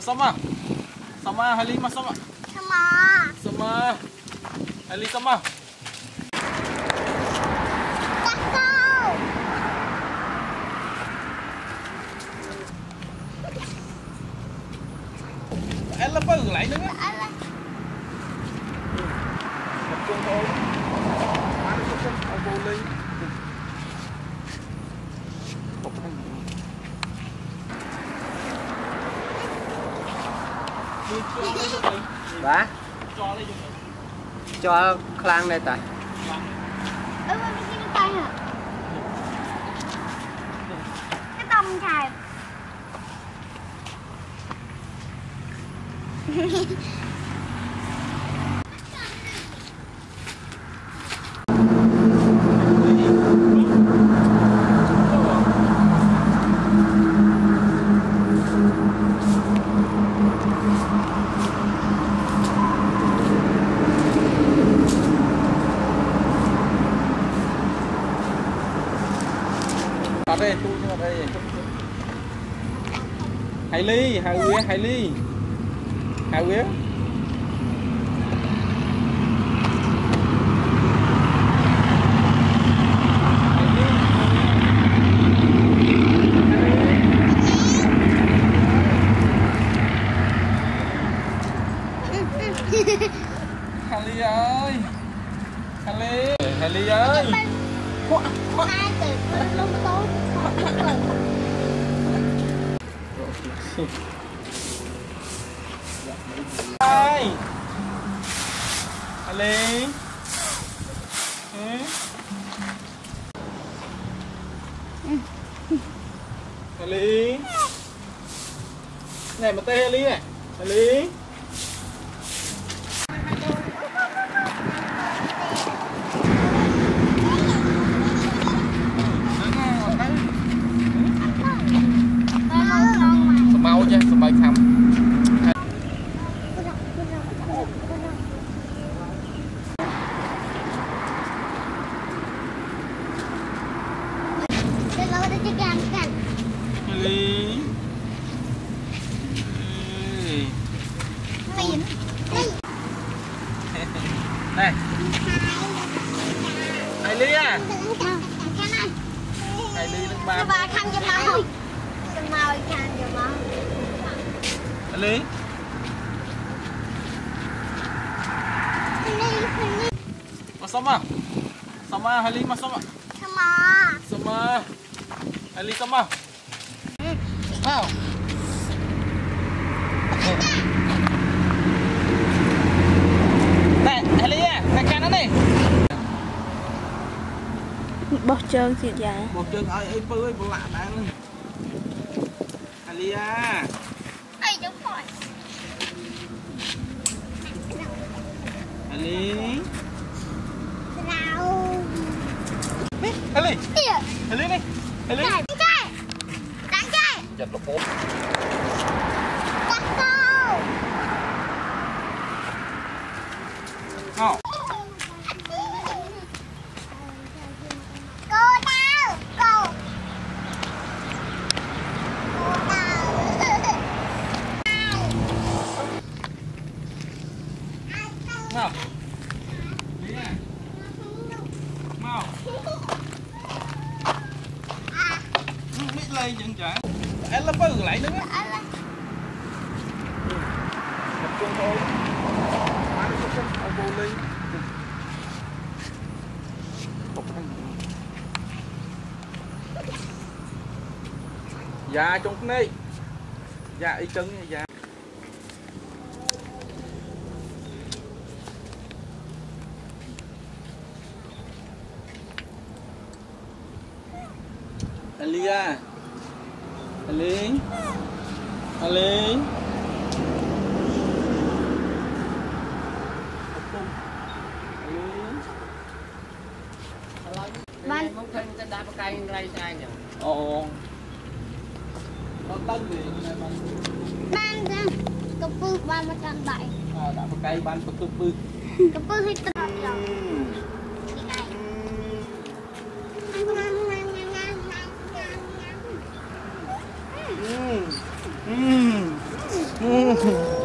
Sama. Sama Halimah sama. Sama. Sama. Ali sama. Em là bự lại nữa. Anh là Một con thôi. Ăn một con ao vô ly. Một con. បាទចោលខ្លាំងដែរតាអឺមិនមានតែហ่ะទៅតំឆែប Hai ly, hai quế, hai ly. hai quế. Hải ly. Hải ly ơi. Hải ly, ơi. Hai từ lúc tối Ai? Ali. Ừ. Ali. Này mà tê Ali này. Ali. kan kan. Ali. Main. Này. Ai ly à? Ai ly nước ba. Ba khăn cho mau thôi. Cho mau khăn cho mau. Ai ly. Masama. Sama Halim masama. Sama. Sama. Ali sama. Hmm. Wow. Nè, Ali nè kanan ni. Bóp chân thiệt dạ. Bóp chân ơi, ơi bơi ơi lạ đang. Ali à. Ai đúng rồi. Ali. Ali. Ali. Ali ni. Ali. Không. Cô đau. Cô. Cô đau. Mau. À. Mau. Biết lây chân trả. Em là bự lại nữa. Là Một con thôi. Ăn một con ao vô ly. Một con. Dạ trong cái này. Dạ អលីងអលីងបានមកឃើញទៅដាក់បកាយរៃស្អាតចឹងអូដល់ដឹងទេបានចឹងកពឹសបានមកចាំដៃអូដាក់បកាយបានពឹកពឹកកពឹសឲ្យត្រត់ឡើង Hum.